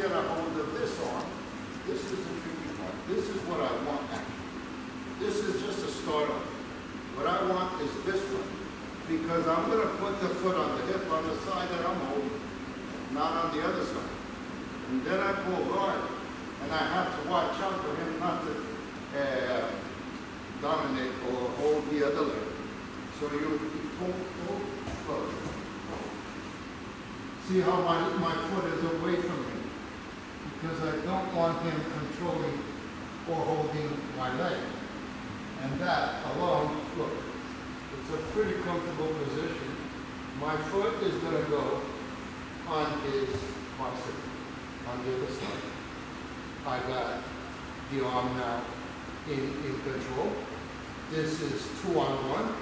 get a hold of this arm, this is the tricky part. This is what I want actually. This is just a start. What I want is this one. Because I'm gonna put the foot on the hip on the side that I'm holding, not on the other side. And then I pull guard, and I have to watch out for him not to, uh, dominate or hold the other leg. So you, pull, pull, close. See how my, my foot is away from me? Because I don't want him controlling or holding my leg. And that alone, look, it's a pretty comfortable position. My foot is gonna go on his bicep, on the other side. I got the arm now in, in control. This is two on one.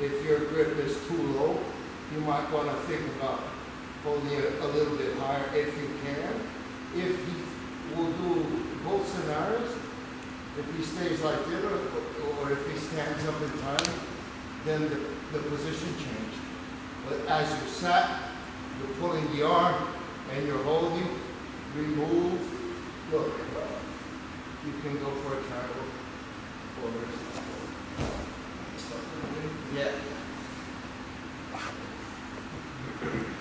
If your grip is too low, you might wanna think about holding it a little bit higher if you can. If he stays like this or, or if he stands up in time, then the, the position changed. But as you sat, you're pulling the arm and you're holding, remove, look, you can go for a triangle or Yeah.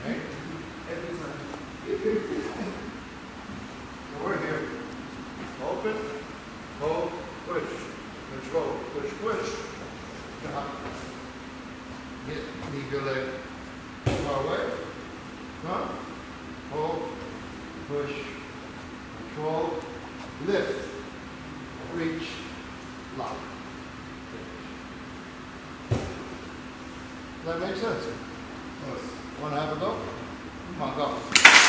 Right? We're here. Open, hold, push, control, push, push. Get, leave your leg far away. Come, hold, push, control, lift, reach, lock. Does that make sense? Want to have a go? Mm-hmm. Come on, go.